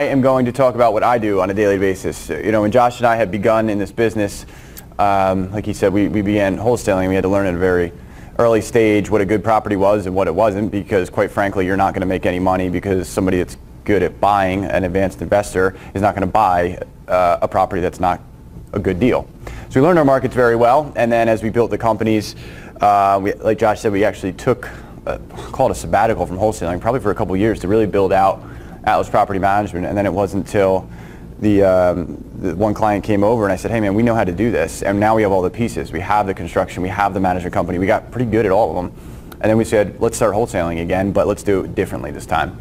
I am going to talk about what I do on a daily basis. You know, when Josh and I had begun in this business, um, like he said, we, we began wholesaling. And we had to learn at a very early stage what a good property was and what it wasn't because quite frankly, you're not going to make any money because somebody that's good at buying, an advanced investor, is not going to buy uh, a property that's not a good deal. So we learned our markets very well, and then as we built the companies, uh, we, like Josh said, we actually took, uh, called a sabbatical from wholesaling, probably for a couple years to really build out Atlas Property Management, and then it wasn't until the, um, the, one client came over and I said, hey man, we know how to do this, and now we have all the pieces. We have the construction, we have the management company, we got pretty good at all of them. And then we said, let's start wholesaling again, but let's do it differently this time.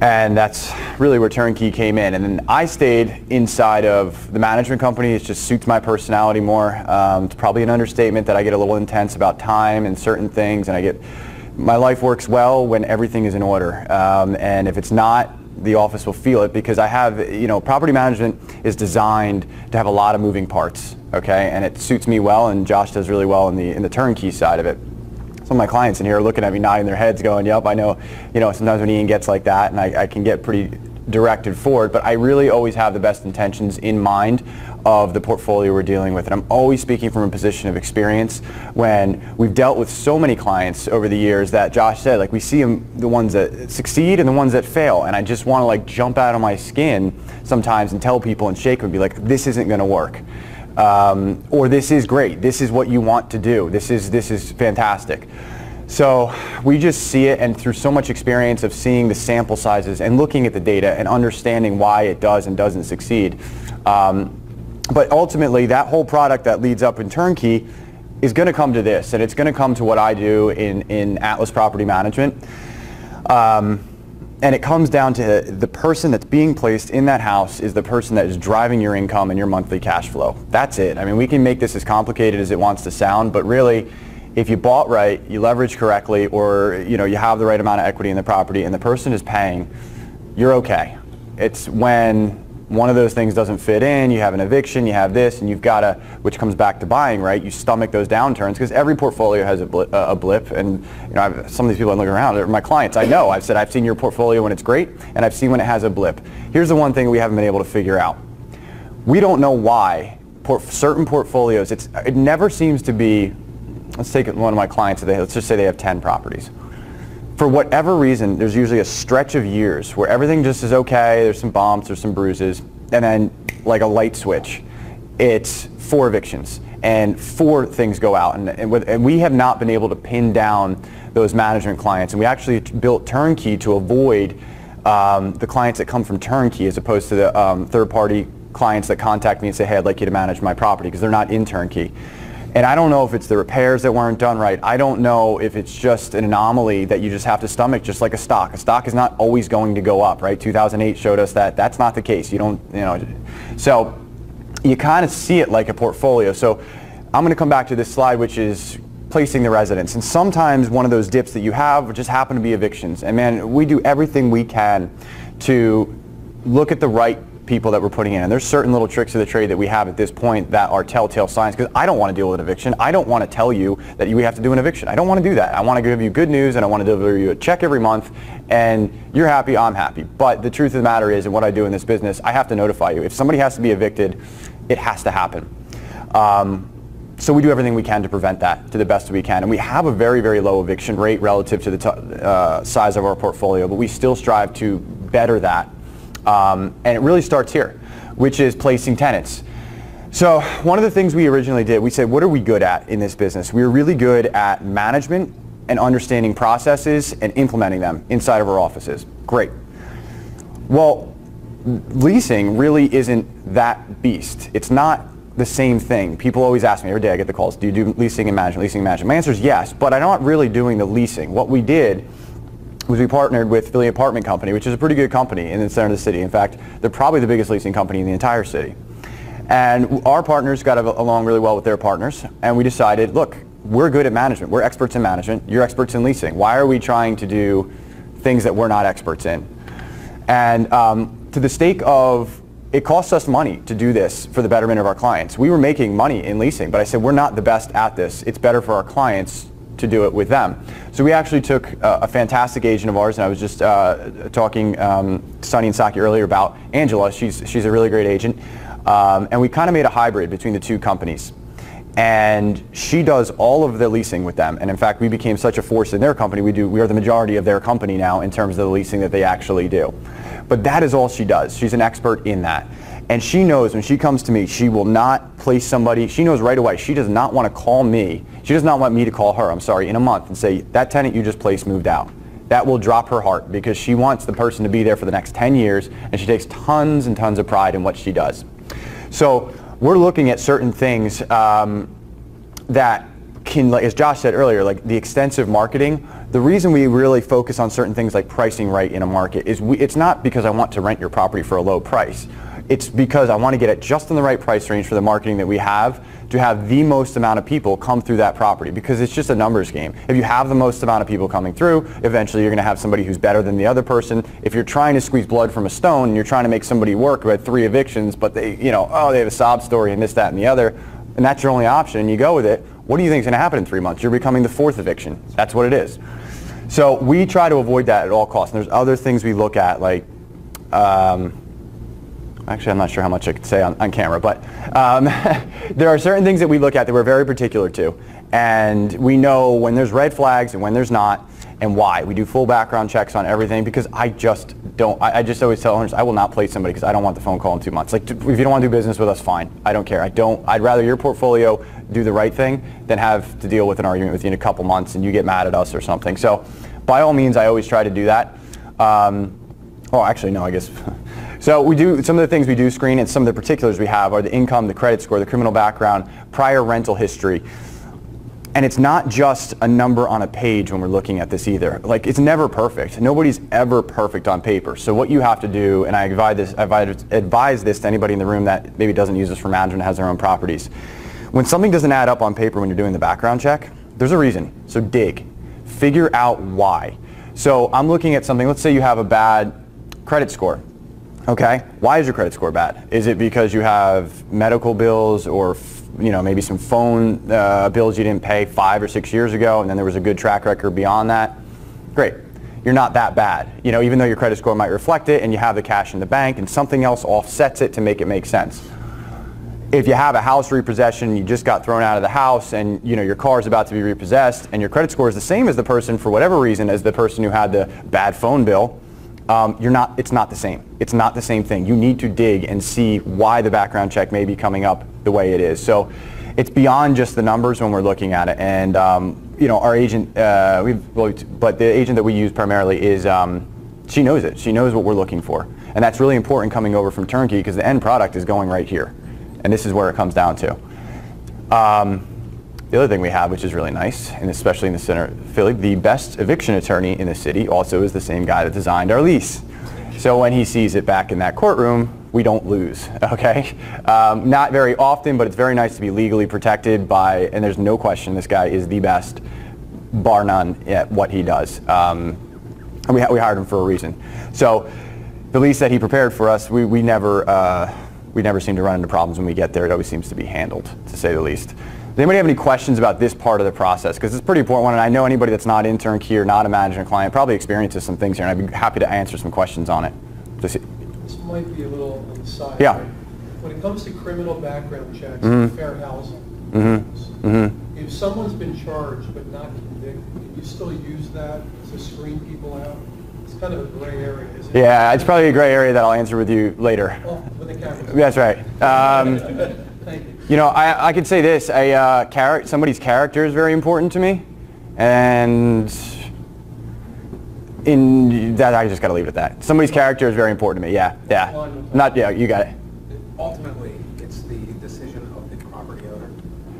And that's really where Turnkey came in. And then I stayed inside of the management company. It just suits my personality more. Um, it's probably an understatement that I get a little intense about time and certain things, and I get my life works well when everything is in order. Um, and if it's not, the office will feel it because I have, you know, property management is designed to have a lot of moving parts, okay? And it suits me well, and Josh does really well in the in the turnkey side of it some of my clients in here are looking at me nodding their heads going, yep, I know, you know, sometimes when Ian gets like that and I, I can get pretty directed forward, but I really always have the best intentions in mind of the portfolio we're dealing with. And I'm always speaking from a position of experience when we've dealt with so many clients over the years that Josh said, like we see them, the ones that succeed and the ones that fail. And I just want to like jump out of my skin sometimes and tell people and shake them and be like, this isn't going to work um, or this is great, this is what you want to do, this is, this is fantastic. So we just see it and through so much experience of seeing the sample sizes and looking at the data and understanding why it does and doesn't succeed. Um, but ultimately that whole product that leads up in turnkey is going to come to this and it's going to come to what I do in, in Atlas Property Management. Um, and it comes down to the person that's being placed in that house is the person that is driving your income and your monthly cash flow. That's it. I mean, we can make this as complicated as it wants to sound, but really, if you bought right, you leverage correctly, or you know you have the right amount of equity in the property, and the person is paying, you're okay. It's when one of those things doesn't fit in, you have an eviction, you have this, and you've got to, which comes back to buying, right? You stomach those downturns because every portfolio has a blip, a blip and you know, I've, some of these people I look around, are my clients, I know, I've said I've seen your portfolio when it's great, and I've seen when it has a blip. Here's the one thing we haven't been able to figure out. We don't know why certain portfolios, it's, it never seems to be, let's take one of my clients, let's just say they have 10 properties for whatever reason, there's usually a stretch of years where everything just is okay, there's some bumps, there's some bruises, and then like a light switch, it's four evictions and four things go out. And, and, with, and, we have not been able to pin down those management clients. And we actually built Turnkey to avoid um, the clients that come from Turnkey as opposed to the um, third-party clients that contact me and say, hey, I'd like you to manage my property because they're not in Turnkey. And I don't know if it's the repairs that weren't done right. I don't know if it's just an anomaly that you just have to stomach just like a stock. A stock is not always going to go up, right? 2008 showed us that that's not the case. You don't, you know, so you kind of see it like a portfolio. So I'm going to come back to this slide, which is placing the residents. And sometimes one of those dips that you have just happen to be evictions. And man, we do everything we can to look at the right people that we're putting in. And there's certain little tricks of the trade that we have at this point that are telltale signs because I don't want to deal with an eviction. I don't want to tell you that you have to do an eviction. I don't want to do that. I want to give you good news and I want to deliver you a check every month and you're happy, I'm happy. But the truth of the matter is, and what I do in this business, I have to notify you. If somebody has to be evicted, it has to happen. Um, so we do everything we can to prevent that to the best we can. And we have a very, very low eviction rate relative to the uh, size of our portfolio, but we still strive to better that um, and it really starts here, which is placing tenants. So one of the things we originally did, we said, what are we good at in this business? We are really good at management and understanding processes and implementing them inside of our offices. Great. Well, leasing really isn't that beast. It's not the same thing. People always ask me every day I get the calls, do you do leasing and management, leasing and management? My answer is yes, but I'm not really doing the leasing. What we did was we partnered with Philly Apartment Company, which is a pretty good company in the center of the city. In fact, they're probably the biggest leasing company in the entire city. And our partners got along really well with their partners, and we decided, look, we're good at management. We're experts in management. You're experts in leasing. Why are we trying to do things that we're not experts in? And um, to the stake of it costs us money to do this for the betterment of our clients. We were making money in leasing, but I said we're not the best at this. It's better for our clients to do it with them. So we actually took a, a fantastic agent of ours, and I was just uh, talking um, to Sunny and Saki earlier about Angela. She's, she's a really great agent. Um, and we kind of made a hybrid between the two companies. And she does all of the leasing with them. And in fact, we became such a force in their company. We, do, we are the majority of their company now in terms of the leasing that they actually do. But that is all she does. She's an expert in that. And she knows when she comes to me, she will not place somebody, she knows right away, she does not want to call me, she does not want me to call her, I'm sorry, in a month and say, that tenant you just placed moved out. That will drop her heart because she wants the person to be there for the next 10 years and she takes tons and tons of pride in what she does. So we're looking at certain things um, that can, like, as Josh said earlier, like the extensive marketing, the reason we really focus on certain things like pricing right in a market is we, it's not because I want to rent your property for a low price. It's because I want to get it just in the right price range for the marketing that we have to have the most amount of people come through that property because it's just a numbers game. If you have the most amount of people coming through, eventually you're going to have somebody who's better than the other person. If you're trying to squeeze blood from a stone and you're trying to make somebody work who had three evictions, but they, you know, oh, they have a sob story and this, that, and the other, and that's your only option, and you go with it, what do you think is going to happen in three months? You're becoming the fourth eviction. That's what it is. So we try to avoid that at all costs. And there's other things we look at, like, um, actually I'm not sure how much I could say on, on camera, but um, there are certain things that we look at that we're very particular to. And we know when there's red flags and when there's not and why. We do full background checks on everything because I just don't, I, I just always tell owners, I will not place somebody because I don't want the phone call in two months. Like if you don't want to do business with us, fine. I don't care. I don't, I'd rather your portfolio do the right thing than have to deal with an argument with you in a couple months and you get mad at us or something. So by all means, I always try to do that. Um, oh, actually, no, I guess. So we do, some of the things we do screen and some of the particulars we have are the income, the credit score, the criminal background, prior rental history. And it's not just a number on a page when we're looking at this either. Like it's never perfect. Nobody's ever perfect on paper. So what you have to do, and I advise this, advise this to anybody in the room that maybe doesn't use this for management, has their own properties. When something doesn't add up on paper when you're doing the background check, there's a reason. So dig. Figure out why. So I'm looking at something, let's say you have a bad credit score. Okay, why is your credit score bad? Is it because you have medical bills or you know maybe some phone uh, bills you didn't pay five or six years ago and then there was a good track record beyond that? Great, you're not that bad. You know, even though your credit score might reflect it and you have the cash in the bank and something else offsets it to make it make sense. If you have a house repossession, you just got thrown out of the house and you know your car is about to be repossessed and your credit score is the same as the person for whatever reason as the person who had the bad phone bill, um, you're not, it's not the same. It's not the same thing. You need to dig and see why the background check may be coming up the way it is. So it's beyond just the numbers when we're looking at it. And um, you know, our agent, uh, we've, but the agent that we use primarily is, um, she knows it. She knows what we're looking for. And that's really important coming over from Turnkey because the end product is going right here. And this is where it comes down to. The other thing we have, which is really nice, and especially in the center of Philly, the best eviction attorney in the city also is the same guy that designed our lease. So when he sees it back in that courtroom, we don't lose, okay? Um, not very often, but it's very nice to be legally protected by, and there's no question this guy is the best, bar none, at what he does. Um, and we, we hired him for a reason. So the lease that he prepared for us, we, we never, uh, we never seem to run into problems when we get there. It always seems to be handled, to say the least. Does anybody have any questions about this part of the process? Because it's a pretty important one, and I know anybody that's not in turnkey or not a management client probably experiences some things here, and I'd be happy to answer some questions on it. This might be a little on the side. Yeah. When it comes to criminal background checks, mm-hmm. fair housing, mm-hmm. Mm-hmm. if someone's been charged but not convicted, can you still use that to screen people out? It's kind of a gray area, isn't it? Yeah, it's probably a gray area that I'll answer with you later. Well, when the camera's That's right. Um, Thank you. You know, I, I could say this, a, uh, char- somebody's character is very important to me, and in that, I just got to leave it at that. Somebody's character is very important to me, yeah, yeah. Not, yeah, you got it. Ultimately, it's the decision of the property owner.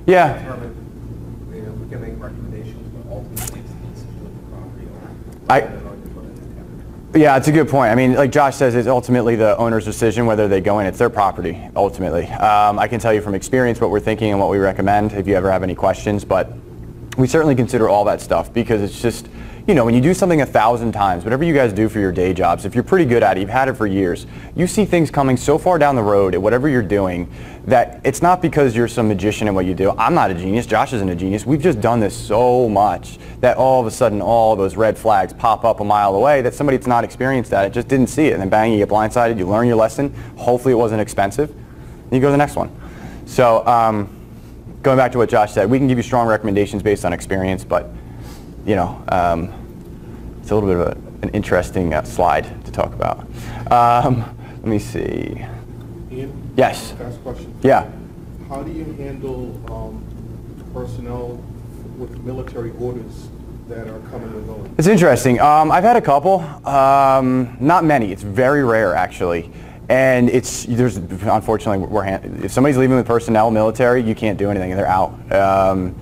Yeah, Determine, you know, we can make recommendations, but ultimately it's the decision of the property owner. I- They're going to put it in the cabinet. Yeah, it's a good point. I mean, like Josh says, it's ultimately the owner's decision whether they go in. It's their property, ultimately. Um, I can tell you from experience what we're thinking and what we recommend if you ever have any questions, but we certainly consider all that stuff because it's just, you know, when you do something a thousand times, whatever you guys do for your day jobs, if you're pretty good at it, you've had it for years, you see things coming so far down the road at whatever you're doing that it's not because you're some magician in what you do. I'm not a genius. Josh isn't a genius. We've just done this so much that all of a sudden all those red flags pop up a mile away that somebody that's not experienced at it just didn't see it. And then bang, you get blindsided, you learn your lesson. Hopefully it wasn't expensive. And you go to the next one. So um, going back to what Josh said, we can give you strong recommendations based on experience, but you know, um, it's a little bit of a, an interesting uh, slide to talk about. Um, let me see. Ian? Yes. Can I ask a question? Yeah. How do you handle um, personnel with military orders that are coming and going? It's interesting. Um, I've had a couple. Um, not many. It's very rare, actually. And it's there's unfortunately we're hand, if somebody's leaving with personnel, military, you can't do anything. They're out. Um,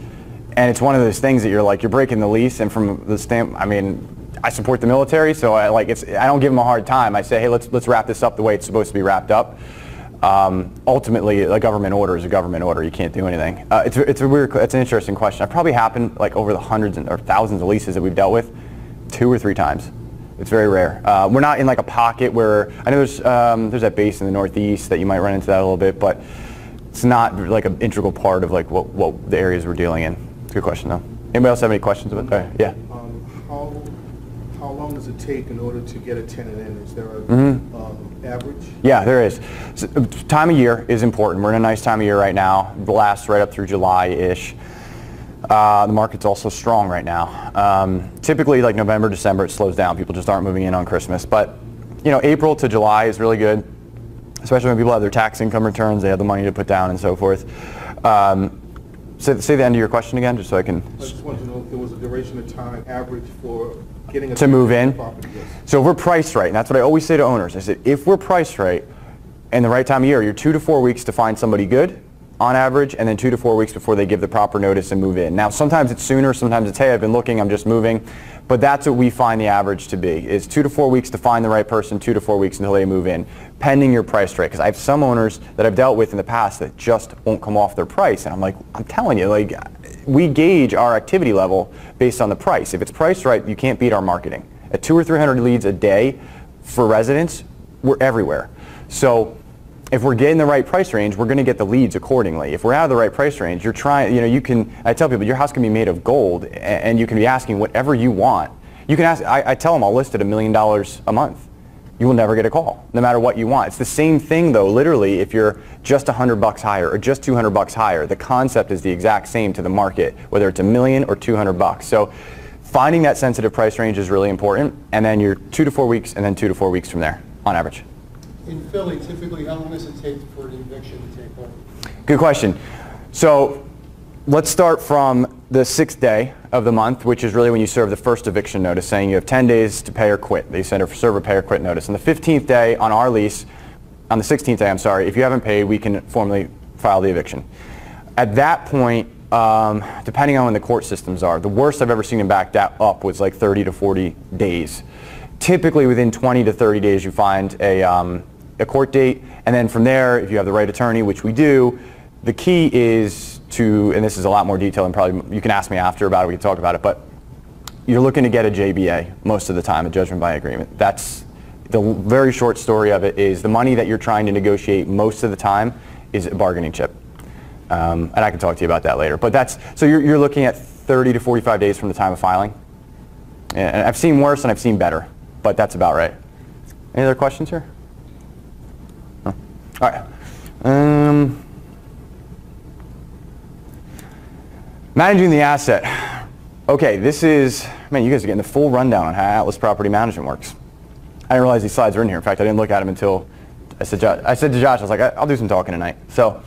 and it's one of those things that you're like you're breaking the lease. And from the stamp, I mean, I support the military, so I like it's. I don't give them a hard time. I say, hey, let's let's wrap this up the way it's supposed to be wrapped up. Um, ultimately, a government order is a government order. You can't do anything. Uh, it's, it's a weird, it's an interesting question. I've probably happened like over the hundreds and, or thousands of leases that we've dealt with, two or three times. It's very rare. Uh, we're not in like a pocket where I know there's um, there's that base in the Northeast that you might run into that a little bit, but it's not like an integral part of like what, what the areas we're dealing in. It's a good question though. Anybody else have any questions about? Uh, yeah. Um, How, how long does it take in order to get a tenant in? Is there a Mm-hmm. um, average? Yeah, there is. S- Time of year is important. We're in a nice time of year right now. It lasts right up through July-ish. Uh, the market's also strong right now. Um, typically, like November, December, it slows down. People just aren't moving in on Christmas. But, you know, April to July is really good, especially when people have their tax income returns. They have the money to put down and so forth. Um, say, say the end of your question again, just so I can... I just wanted to know if there was a duration of time average for. To move in? Property, yes. So if we're priced right, and that's what I always say to owners, I said, if we're priced right and the right time of year, you're two to four weeks to find somebody good on average, and then two to four weeks before they give the proper notice and move in. Now, sometimes it's sooner, sometimes it's, hey, I've been looking, I'm just moving. But that's what we find the average to be, is two to four weeks to find the right person, two to four weeks until they move in, pending your price rate. Because I have some owners that I've dealt with in the past that just won't come off their price. And I'm like, I'm telling you, like, we gauge our activity level based on the price. If it's priced right, you can't beat our marketing. At two or 300 leads a day for residents, we're everywhere. So if we're getting the right price range, we're going to get the leads accordingly. If we're out of the right price range, you're trying, you know, you can, I tell people, your house can be made of gold and you can be asking whatever you want. You can ask, I, I tell them I'll list it a million dollars a month. You will never get a call, no matter what you want. It's the same thing though, literally, if you're just 100 bucks higher or just 200 bucks higher, the concept is the exact same to the market, whether it's a million or 200 bucks. So finding that sensitive price range is really important, and then you're two to four weeks, and then two to four weeks from there, on average. In Philly, typically, how long does it take for an eviction to take place? Good question. So let's start from the sixth day of the month, which is really when you serve the first eviction notice, saying you have 10 days to pay or quit. They send a serve a pay or quit notice. And the 15th day on our lease, on the 16th day, I'm sorry, if you haven't paid, we can formally file the eviction. At that point, um, depending on when the court systems are, the worst I've ever seen them back up was like 30 to 40 days. Typically within 20 to 30 days you find a, um, a court date, and then from there, if you have the right attorney, which we do, the key is to, and this is a lot more detail and probably you can ask me after about it, we can talk about it, but you're looking to get a JBA most of the time, a judgment by agreement. That's the very short story of it is the money that you're trying to negotiate most of the time is a bargaining chip. Um, and I can talk to you about that later. But that's, so you're, you're looking at 30 to 45 days from the time of filing. And I've seen worse and I've seen better, but that's about right. Any other questions here? No? All right. Um, managing the asset. Okay, this is, man, you guys are getting the full rundown on how Atlas Property Management works. I didn't realize these slides were in here. In fact, I didn't look at them until I said, Jo- I said to Josh, I was like, "I- I'll do some talking tonight. So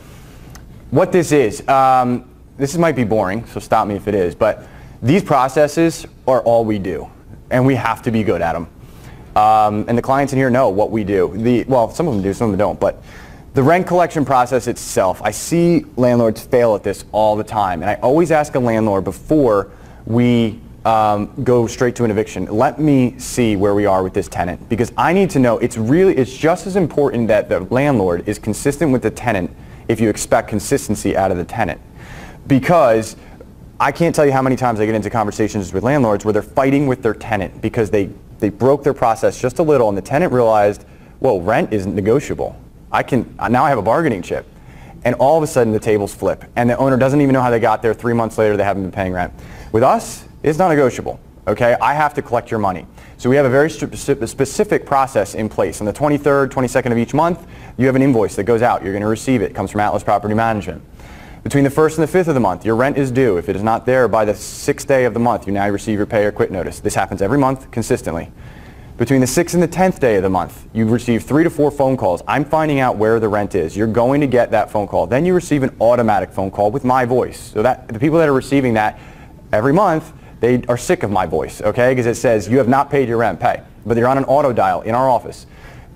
what this is, um, this might be boring, so stop me if it is, but these processes are all we do, and we have to be good at them. Um, and the clients in here know what we do. The, well, some of them do, some of them don't, but the rent collection process itself, I see landlords fail at this all the time, and I always ask a landlord before we um, go straight to an eviction, let me see where we are with this tenant, because I need to know, it's really, it's just as important that the landlord is consistent with the tenant if you expect consistency out of the tenant. Because I can't tell you how many times I get into conversations with landlords where they're fighting with their tenant because they, they broke their process just a little and the tenant realized, well, rent isn't negotiable. I can, now I have a bargaining chip. And all of a sudden the tables flip and the owner doesn't even know how they got there. Three months later they haven't been paying rent. With us, it's not negotiable. Okay, I have to collect your money. So we have a very specific process in place. On the 23rd, 22nd of each month, you have an invoice that goes out. You're going to receive it. It comes from Atlas Property Management. Between the 1st and the 5th of the month, your rent is due. If it is not there by the 6th day of the month, you now receive your pay or quit notice. This happens every month consistently. Between the 6th and the 10th day of the month, you receive three to four phone calls. I'm finding out where the rent is. You're going to get that phone call. Then you receive an automatic phone call with my voice. So that the people that are receiving that every month, they are sick of my voice, okay? Because it says, you have not paid your rent, pay. But you're on an auto dial in our office.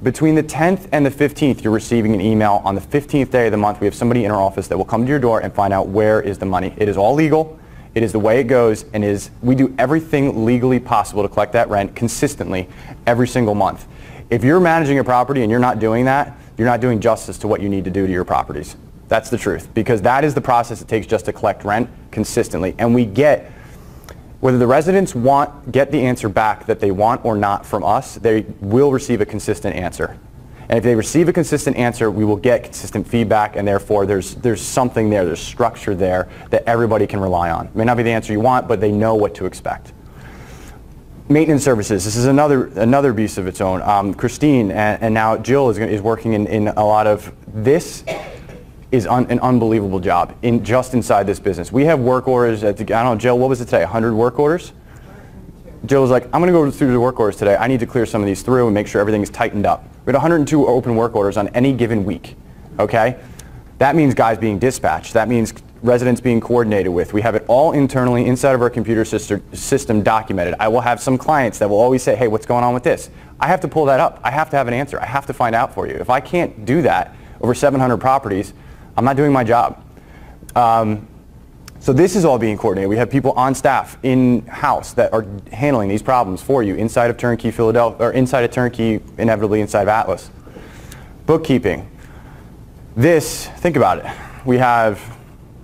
Between the 10th and the 15th, you're receiving an email. On the 15th day of the month, we have somebody in our office that will come to your door and find out where is the money. It is all legal. It is the way it goes, and is we do everything legally possible to collect that rent consistently every single month. If you're managing a property and you're not doing that, you're not doing justice to what you need to do to your properties. That's the truth, because that is the process it takes just to collect rent consistently. And we get whether the residents want get the answer back that they want or not from us, they will receive a consistent answer. And if they receive a consistent answer, we will get consistent feedback, and therefore there's, there's something there, there's structure there that everybody can rely on. It may not be the answer you want, but they know what to expect. Maintenance services, this is another, another beast of its own. Um, Christine and, and now Jill is, is working in, in a lot of, this is un, an unbelievable job in just inside this business. We have work orders at the, I don't know, Jill, what was it today, 100 work orders? Jill was like, I'm going to go through the work orders today. I need to clear some of these through and make sure everything is tightened up. We had 102 open work orders on any given week. Okay? That means guys being dispatched. That means residents being coordinated with. We have it all internally inside of our computer system documented. I will have some clients that will always say, hey, what's going on with this? I have to pull that up. I have to have an answer. I have to find out for you. If I can't do that over 700 properties, I'm not doing my job. Um, so this is all being coordinated. We have people on staff in-house that are handling these problems for you inside of Turnkey Philadelphia, or inside of Turnkey, inevitably inside of Atlas. Bookkeeping. This, think about it. We have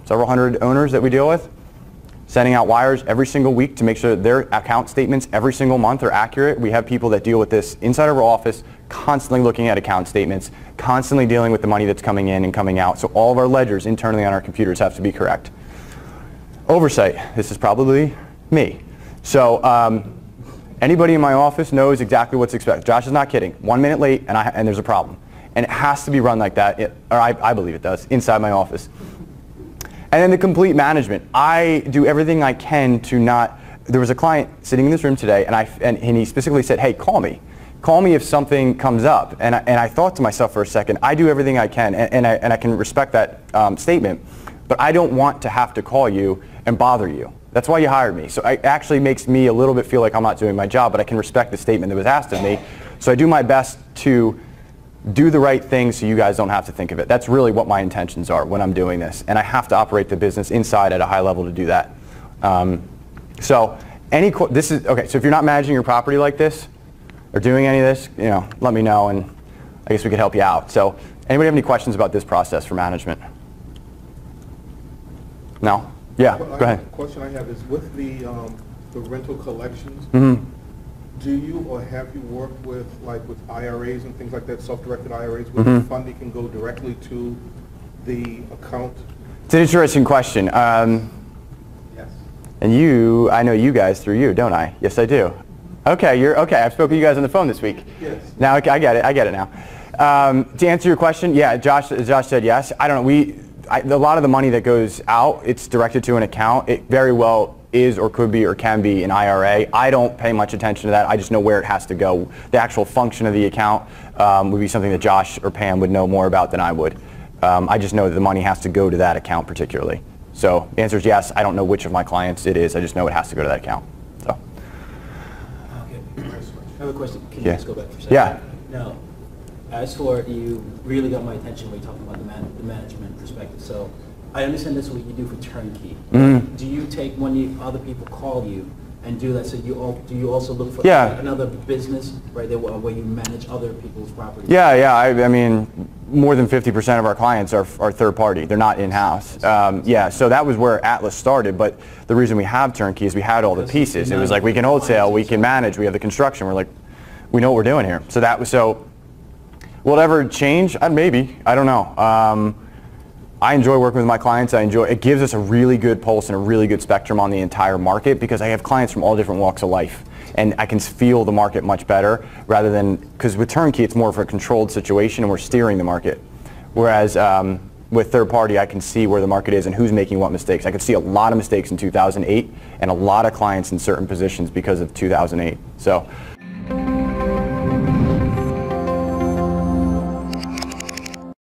several hundred owners that we deal with, sending out wires every single week to make sure that their account statements every single month are accurate. We have people that deal with this inside of our office, constantly looking at account statements, constantly dealing with the money that's coming in and coming out. So all of our ledgers internally on our computers have to be correct. Oversight. This is probably me. So um, anybody in my office knows exactly what's expected. Josh is not kidding. One minute late and, I, and there's a problem. And it has to be run like that, it, or I, I believe it does, inside my office. And then the complete management. I do everything I can to not, there was a client sitting in this room today and, I, and, and he specifically said, hey, call me. Call me if something comes up. And I, and I thought to myself for a second, I do everything I can and, and, I, and I can respect that um, statement, but I don't want to have to call you and bother you. That's why you hired me. So it actually makes me a little bit feel like I'm not doing my job, but I can respect the statement that was asked of me. So I do my best to do the right thing so you guys don't have to think of it. That's really what my intentions are when I'm doing this. And I have to operate the business inside at a high level to do that. Um, so any, this is, okay, so if you're not managing your property like this, or doing any of this, you know, let me know and I guess we could help you out. So anybody have any questions about this process for management? No? Yeah, Well, I- ahead. The question I have is with the, um, the rental collections, Mhm. do you or have you worked with, like with IRAs and things like that, self-directed IRAs, where the Mhm. funding can go directly to the account? It's an interesting question. Um, Yes. And you, I know you guys through you, don't I? Yes, I do. Okay, you're okay. I've spoken to you guys on the phone this week. Yes. Now I get it. I get it now. Um, to answer your question, yeah, Josh, Josh said yes. I don't know. We, I, a lot of the money that goes out, it's directed to an account. It very well is or could be or can be an IRA. I don't pay much attention to that. I just know where it has to go. The actual function of the account um, would be something that Josh or Pam would know more about than I would. Um, I just know that the money has to go to that account particularly. So the answer is yes. I don't know which of my clients it is. I just know it has to go to that account. So. Okay. I have a question. Can you Yeah. just go back for a second? Yeah. Now, as for, you really got my attention when you talking about the man, the management perspective. So I understand that's what you do for turnkey. Mhm. Do you take, when you, other people call you, and do that, so you all, do you also look for Yeah. another business, right, there where where you manage other people's properties? Yeah, yeah. I, I mean, more than 50% of our clients are, are third party. They're not in-house. Um, yeah, so that was where Atlas started. But the reason we have turnkey is we had all the pieces. It was like we can wholesale, we can manage, we have the construction. We're like, we know what we're doing here. So that was so. Will it ever change? Uh, maybe. I don't know. Um, I enjoy working with my clients. I enjoy. It gives us a really good pulse and a really good spectrum on the entire market because I have clients from all different walks of life, and I can feel the market much better rather than because with turnkey it's more of a controlled situation and we're steering the market, whereas um, with third party I can see where the market is and who's making what mistakes. I could see a lot of mistakes in 2008 and a lot of clients in certain positions because of 2008. So